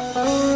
Oh.